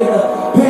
Yeah.